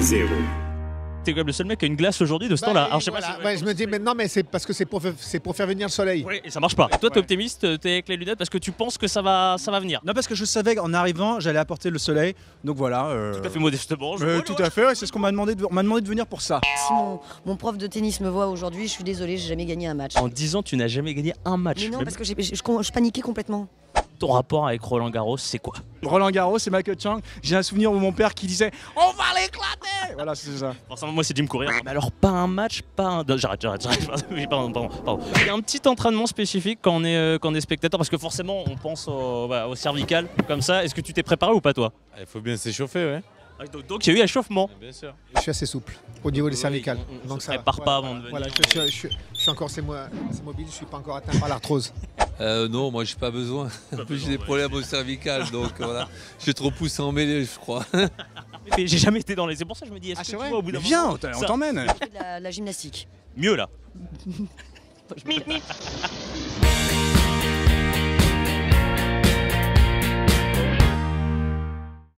0. T'es quand même le seul mec qui a une glace aujourd'hui de ce temps-là. Alors je sais pas Voilà, si- ouais, je me dis, mais non, mais c'est parce que c'est pour, c'est pour faire venir le soleil. Oui, et ça marche pas. Toi, t'es optimiste, t'es avec les lunettes parce que tu penses que ça va, ça va venir. Non, parce que je savais qu'en arrivant, j'allais apporter le soleil. Donc voilà. euh, Tout à fait modestement. je euh, tout à fait, ouais, c'est ce qu'on m'a demandé, de, on m'a demandé de venir pour ça. Si mon, mon prof de tennis me voit aujourd'hui, je suis désolée, j'ai jamais gagné un match. En 10 ans, tu n'as jamais gagné un match. Mais non, parce que je paniquais complètement. Ton rapport avec Roland Garros, c'est quoi Roland Garros et Michael Chang, j'ai un souvenir où mon père qui disait On va l'éclater Voilà, c'est ça. Forcément, moi, c'est Jim Courier. Mais alors, pas un match, pas un. J'arrête, j'arrête, j'arrête. Oui, pardon, pardon, pardon. Il y a un petit entraînement spécifique quand on est, euh, quand on est spectateur, parce que forcément, on pense au, bah, au cervical, comme ça. Est-ce que tu t'es préparé ou pas, toi? Il faut bien s'échauffer, ouais. Ah, donc- il y a eu échauffement. Bien sûr. Je suis assez souple au niveau des cervicales. on- on Donc se ça, prépare pas avant de venir. Voilà, je, suis- je suis- je suis encore assez mobile, je suis pas encore atteint par l'arthrose. Euh, non, moi j'ai pas besoin. En plus j'ai des problèmes au cervical, donc voilà. J'ai trop poussé en mêlée, je crois. Mais J'ai jamais été dans les. C'est pour ça que je me dis, est-ce Ah, que c'est tu vrai vois, au bout d'un Viens, moment, on t'emmène. La, la gymnastique. Mieux là.